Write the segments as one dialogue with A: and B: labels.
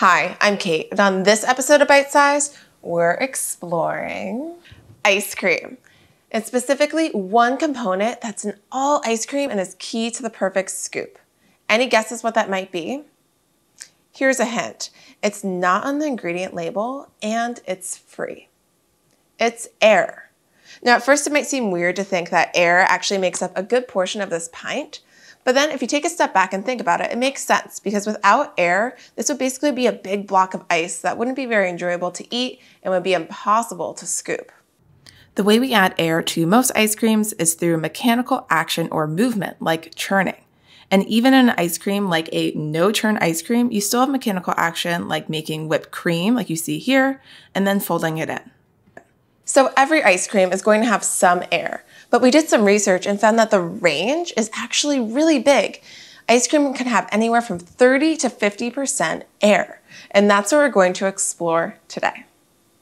A: Hi, I'm Kate, and on this episode of Bite Scized, we're exploring ice cream. And specifically, one component that's in all ice cream and is key to the perfect scoop. Any guesses what that might be? Here's a hint it's not on the ingredient label and it's free. It's air. Now, at first, it might seem weird to think that air actually makes up a good portion of this pint, but then if you take a step back and think about it, it makes sense because without air, this would basically be a big block of ice that wouldn't be very enjoyable to eat and would be impossible to scoop.
B: The way we add air to most ice creams is through mechanical action or movement, like churning. And even in an ice cream like a no churn ice cream, you still have mechanical action like making whipped cream, like you see here, and then folding it in.
A: So every ice cream is going to have some air, but we did some research and found that the range is actually really big. Ice cream can have anywhere from 30 to 50% air, and that's what we're going to explore today.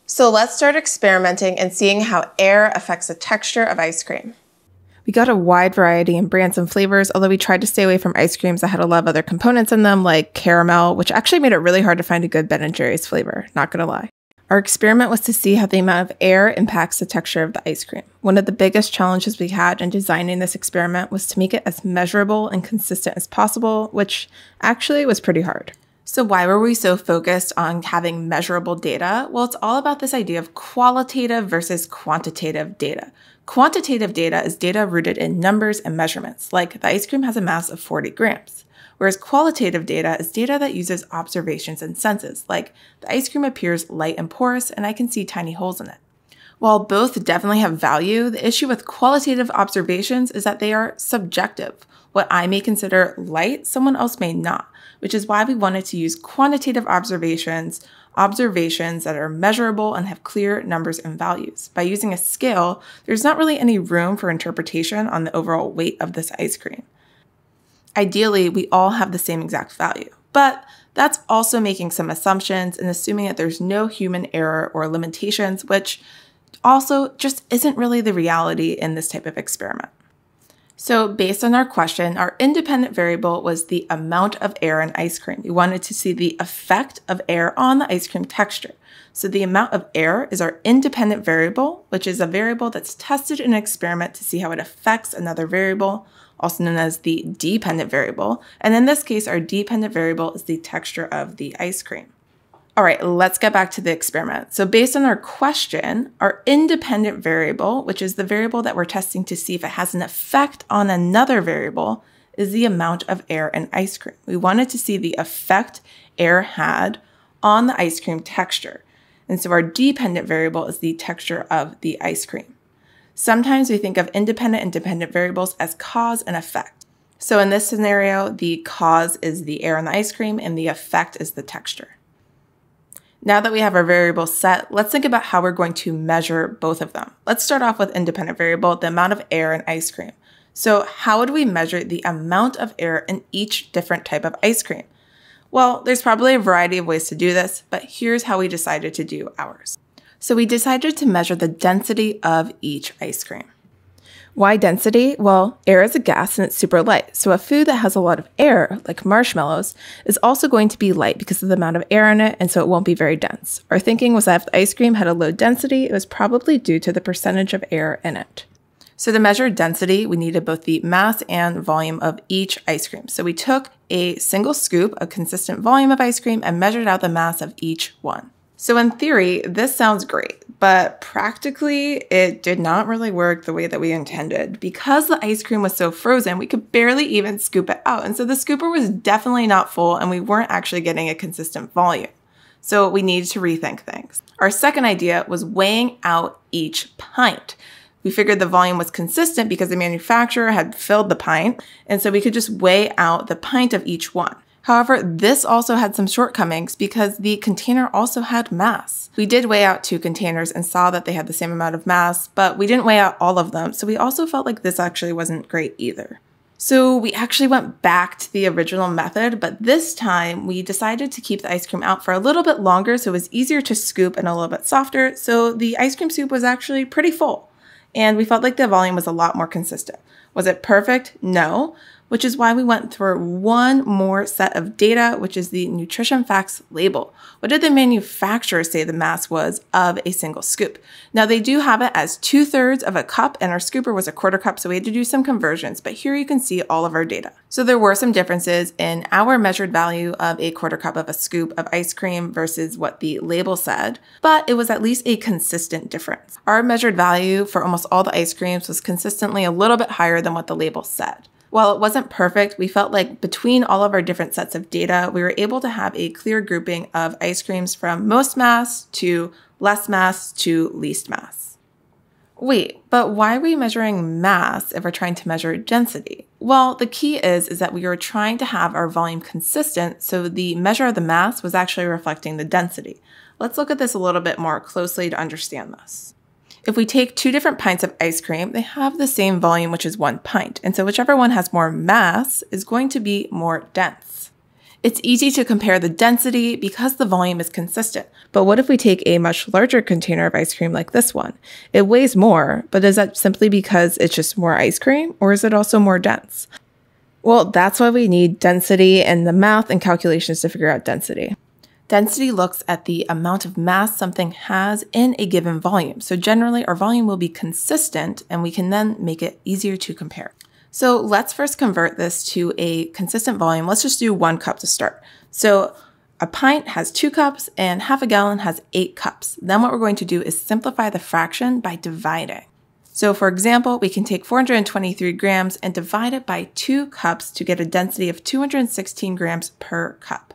A: So let's start experimenting and seeing how air affects the texture of ice cream.
B: We got a wide variety in brands and flavors, although we tried to stay away from ice creams that had a lot of other components in them, like caramel, which actually made it really hard to find a good Ben & Jerry's flavor, not gonna lie. Our experiment was to see how the amount of air impacts the texture of the ice cream. One of the biggest challenges we had in designing this experiment was to make it as measurable and consistent as possible, which actually was pretty hard. So, why were we so focused on having measurable data? Well, it's all about this idea of qualitative versus quantitative data. Quantitative data is data rooted in numbers and measurements, like the ice cream has a mass of 40 grams whereas qualitative data is data that uses observations and senses, like the ice cream appears light and porous and I can see tiny holes in it. While both definitely have value, the issue with qualitative observations is that they are subjective. What I may consider light, someone else may not, which is why we wanted to use quantitative observations, observations that are measurable and have clear numbers and values. By using a scale, there's not really any room for interpretation on the overall weight of this ice cream. Ideally, we all have the same exact value, but that's also making some assumptions and assuming that there's no human error or limitations, which also just isn't really the reality in this type of experiment. So, based on our question, our independent variable was the amount of air in ice cream. We wanted to see the effect of air on the ice cream texture. So, the amount of air is our independent variable, which is a variable that's tested in an experiment to see how it affects another variable also known as the dependent variable. And in this case, our dependent variable is the texture of the ice cream. All right, let's get back to the experiment. So based on our question, our independent variable, which is the variable that we're testing to see if it has an effect on another variable, is the amount of air in ice cream. We wanted to see the effect air had on the ice cream texture. And so our dependent variable is the texture of the ice cream. Sometimes we think of independent and dependent variables as cause and effect. So in this scenario, the cause is the air in the ice cream and the effect is the texture. Now that we have our variables set, let's think about how we're going to measure both of them. Let's start off with independent variable, the amount of air in ice cream. So how would we measure the amount of air in each different type of ice cream? Well, there's probably a variety of ways to do this, but here's how we decided to do ours. So we decided to measure the density of each ice cream. Why density? Well, air is a gas and it's super light. So a food that has a lot of air, like marshmallows, is also going to be light because of the amount of air in it, and so it won't be very dense. Our thinking was that if the ice cream had a low density, it was probably due to the percentage of air in it. So to measure density, we needed both the mass and volume of each ice cream. So we took a single scoop, a consistent volume of ice cream, and measured out the mass of each one. So, in theory, this sounds great, but practically, it did not really work the way that we intended. Because the ice cream was so frozen, we could barely even scoop it out. And so the scooper was definitely not full, and we weren't actually getting a consistent volume. So, we needed to rethink things. Our second idea was weighing out each pint. We figured the volume was consistent because the manufacturer had filled the pint, and so we could just weigh out the pint of each one. However, this also had some shortcomings because the container also had mass. We did weigh out two containers and saw that they had the same amount of mass, but we didn't weigh out all of them, so we also felt like this actually wasn't great either. So we actually went back to the original method, but this time we decided to keep the ice cream out for a little bit longer so it was easier to scoop and a little bit softer. So the ice cream soup was actually pretty full, and we felt like the volume was a lot more consistent. Was it perfect? No. Which is why we went through one more set of data, which is the nutrition facts label. What did the manufacturer say the mass was of a single scoop? Now, they do have it as two thirds of a cup, and our scooper was a quarter cup, so we had to do some conversions, but here you can see all of our data. So there were some differences in our measured value of a quarter cup of a scoop of ice cream versus what the label said, but it was at least a consistent difference. Our measured value for almost all the ice creams was consistently a little bit higher than what the label said. While it wasn't perfect, we felt like between all of our different sets of data, we were able to have a clear grouping of ice creams from most mass to less mass to least mass. Wait, but why are we measuring mass if we're trying to measure density? Well, the key is, is that we were trying to have our volume consistent, so the measure of the mass was actually reflecting the density. Let's look at this a little bit more closely to understand this. If we take two different pints of ice cream, they have the same volume, which is one pint. And so whichever one has more mass is going to be more dense. It's easy to compare the density because the volume is consistent. But what if we take a much larger container of ice cream like this one? It weighs more, but is that simply because it's just more ice cream or is it also more dense? Well, that's why we need density and the math and calculations to figure out density. Density looks at the amount of mass something has in a given volume. So generally our volume will be consistent and we can then make it easier to compare. So let's first convert this to a consistent volume. Let's just do one cup to start. So a pint has two cups and half a gallon has eight cups. Then what we're going to do is simplify the fraction by dividing. So for example, we can take 423 grams and divide it by two cups to get a density of 216 grams per cup.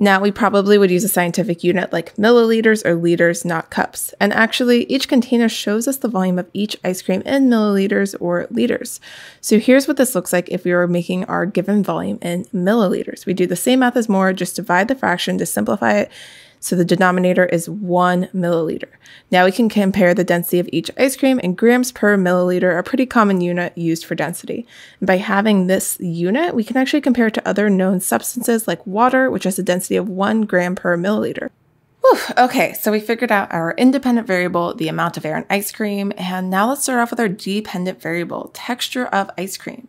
B: Now, we probably would use a scientific unit like milliliters or liters, not cups. And actually, each container shows us the volume of each ice cream in milliliters or liters. So here's what this looks like if we were making our given volume in milliliters. We do the same math as more, just divide the fraction to simplify it so the denominator is one milliliter. Now we can compare the density of each ice cream in grams per milliliter, a pretty common unit used for density. And by having this unit, we can actually compare it to other known substances like water, which has a density of one gram per milliliter. Whew, okay, so we figured out our independent variable, the amount of air in ice cream, and now let's start off with our dependent variable, texture of ice cream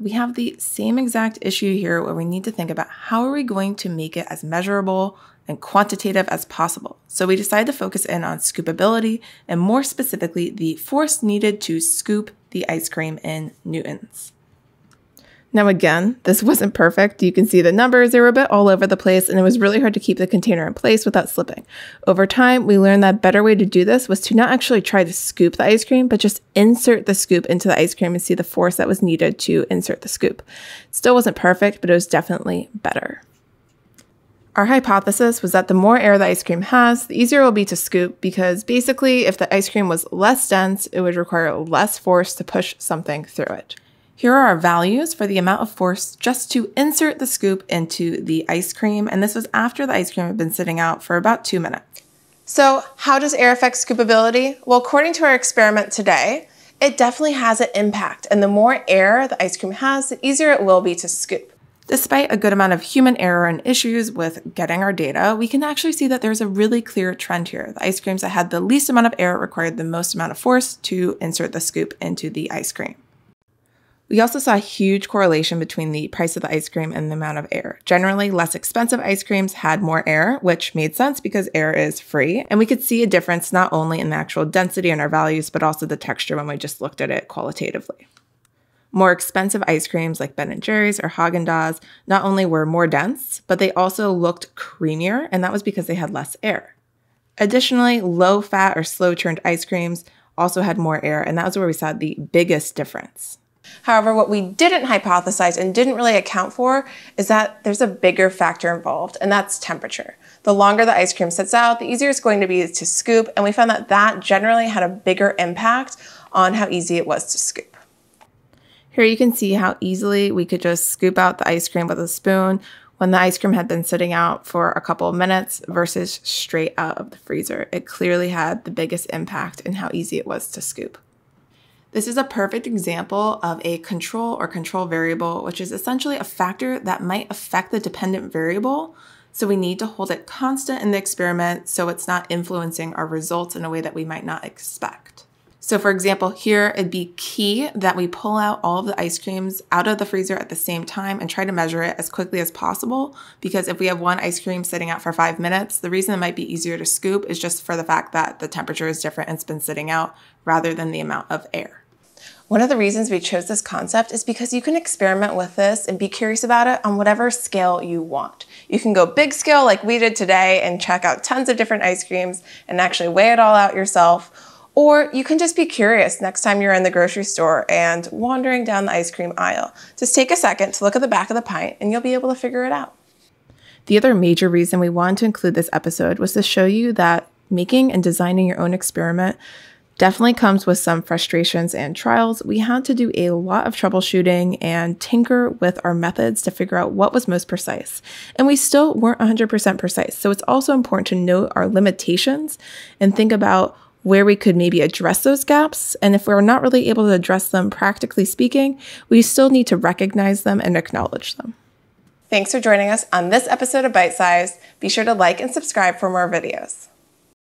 B: we have the same exact issue here where we need to think about how are we going to make it as measurable and quantitative as possible. So we decided to focus in on scoopability and more specifically the force needed to scoop the ice cream in newtons. Now, again, this wasn't perfect. You can see the numbers, they were a bit all over the place, and it was really hard to keep the container in place without slipping. Over time, we learned that better way to do this was to not actually try to scoop the ice cream, but just insert the scoop into the ice cream and see the force that was needed to insert the scoop. Still wasn't perfect, but it was definitely better. Our hypothesis was that the more air the ice cream has, the easier it will be to scoop because basically, if the ice cream was less dense, it would require less force to push something through it. Here are our values for the amount of force just to insert the scoop into the ice cream, and this was after the ice cream had been sitting out for about two minutes.
A: So how does air affect scoopability? Well, according to our experiment today, it definitely has an impact, and the more air the ice cream has, the easier it will be to scoop.
B: Despite a good amount of human error and issues with getting our data, we can actually see that there's a really clear trend here. The ice creams that had the least amount of air required the most amount of force to insert the scoop into the ice cream. We also saw a huge correlation between the price of the ice cream and the amount of air. Generally, less expensive ice creams had more air, which made sense because air is free. And we could see a difference not only in the actual density and our values, but also the texture when we just looked at it qualitatively. More expensive ice creams like Ben & Jerry's or Haagen-Dazs not only were more dense, but they also looked creamier, and that was because they had less air. Additionally, low fat or slow churned ice creams also had more air, and that was where we saw the biggest difference.
A: However, what we didn't hypothesize and didn't really account for is that there's a bigger factor involved, and that's temperature. The longer the ice cream sits out, the easier it's going to be to scoop, and we found that that generally had a bigger impact on how easy it was to scoop.
B: Here you can see how easily we could just scoop out the ice cream with a spoon when the ice cream had been sitting out for a couple of minutes versus straight out of the freezer. It clearly had the biggest impact in how easy it was to scoop. This is a perfect example of a control or control variable, which is essentially a factor that might affect the dependent variable. So we need to hold it constant in the experiment so it's not influencing our results in a way that we might not expect. So, for example, here it'd be key that we pull out all of the ice creams out of the freezer at the same time and try to measure it as quickly as possible. Because if we have one ice cream sitting out for five minutes, the reason it might be easier to scoop is just for the fact that the temperature is different and it's been sitting out rather than the amount of air.
A: One of the reasons we chose this concept is because you can experiment with this and be curious about it on whatever scale you want. You can go big scale like we did today and check out tons of different ice creams and actually weigh it all out yourself or you can just be curious next time you're in the grocery store and wandering down the ice cream aisle. Just take a second to look at the back of the pint and you'll be able to figure it out.
B: The other major reason we wanted to include this episode was to show you that making and designing your own experiment definitely comes with some frustrations and trials. We had to do a lot of troubleshooting and tinker with our methods to figure out what was most precise. And we still weren't 100% precise. So it's also important to note our limitations and think about where we could maybe address those gaps. And if we're not really able to address them practically speaking, we still need to recognize them and acknowledge them.
A: Thanks for joining us on this episode of Bite Scized. Be sure to like and subscribe for more videos.